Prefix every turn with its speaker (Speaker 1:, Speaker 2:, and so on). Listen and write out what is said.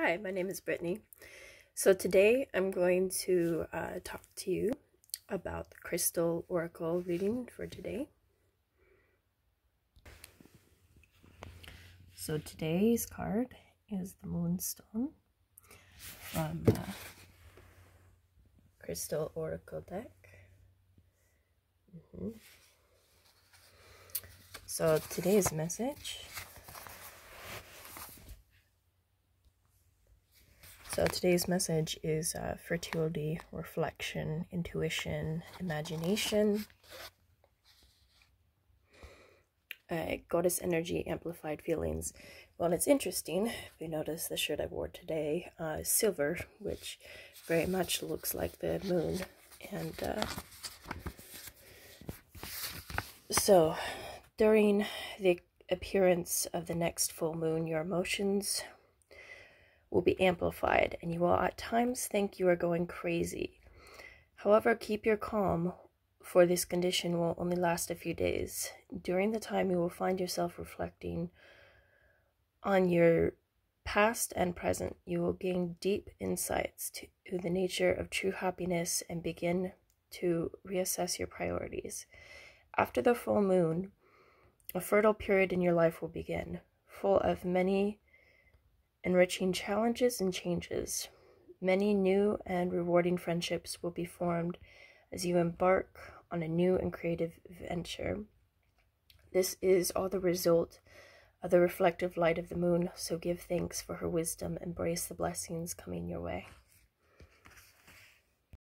Speaker 1: Hi, my name is Brittney. So today I'm going to uh, talk to you about the crystal oracle reading for today. So today's card is the Moonstone from uh, Crystal Oracle deck. Mm -hmm. So today's message So today's message is uh, fertility, reflection, intuition, imagination, uh, goddess energy, amplified feelings. Well, it's interesting. If you notice the shirt I wore today, uh, silver, which very much looks like the moon. And uh, so during the appearance of the next full moon, your emotions will be amplified, and you will at times think you are going crazy. However, keep your calm, for this condition will only last a few days. During the time, you will find yourself reflecting on your past and present. You will gain deep insights to the nature of true happiness and begin to reassess your priorities. After the full moon, a fertile period in your life will begin, full of many enriching challenges and changes. Many new and rewarding friendships will be formed as you embark on a new and creative venture. This is all the result of the reflective light of the moon, so give thanks for her wisdom, embrace the blessings coming your way.